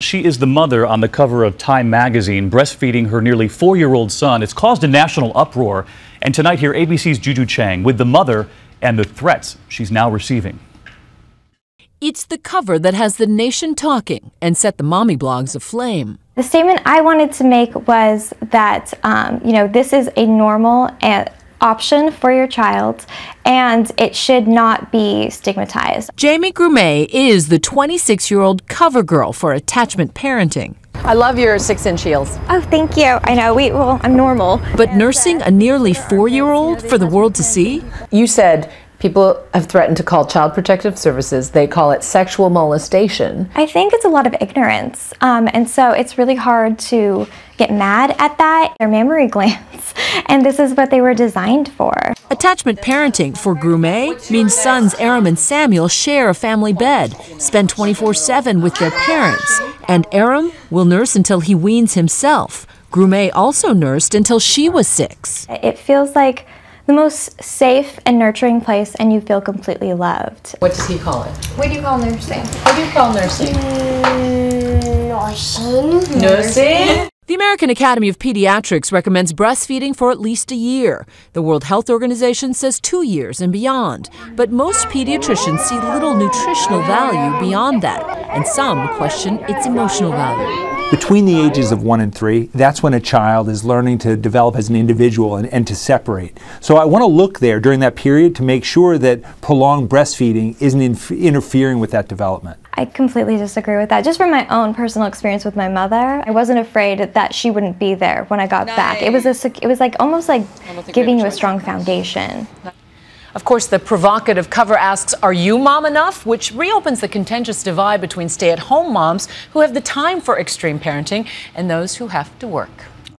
She is the mother on the cover of Time magazine, breastfeeding her nearly four year old son. It's caused a national uproar. And tonight, here, ABC's Juju Chang with the mother and the threats she's now receiving. It's the cover that has the nation talking and set the mommy blogs aflame. The statement I wanted to make was that, um, you know, this is a normal and option for your child and it should not be stigmatized. Jamie Grumet is the 26 year old cover girl for attachment parenting. I love your six inch heels. Oh, thank you. I know, we, well, I'm normal. But nursing a nearly four year old for the world to see? You said people have threatened to call Child Protective Services. They call it sexual molestation. I think it's a lot of ignorance. Um, and so it's really hard to get mad at that. They're mammary glands, and this is what they were designed for. Attachment parenting for Grumet means sons Aram and Samuel share a family bed, spend 24 7 with their parents, and Aram will nurse until he weans himself. Grumet also nursed until she was six. It feels like the most safe and nurturing place, and you feel completely loved. What does he call it? What do you call nursing? What do you call nursing? Mm, nursing. Nursing? The American Academy of Pediatrics recommends breastfeeding for at least a year. The World Health Organization says two years and beyond. But most pediatricians see little nutritional value beyond that, and some question its emotional value. Between the ages of one and three, that's when a child is learning to develop as an individual and, and to separate. So I want to look there during that period to make sure that prolonged breastfeeding isn't interfering with that development. I completely disagree with that. Just from my own personal experience with my mother, I wasn't afraid that she wouldn't be there when I got nice. back. It was a, it was like almost like giving you a strong foundation. Of course, the provocative cover asks, Are you mom enough? which reopens the contentious divide between stay at home moms who have the time for extreme parenting and those who have to work.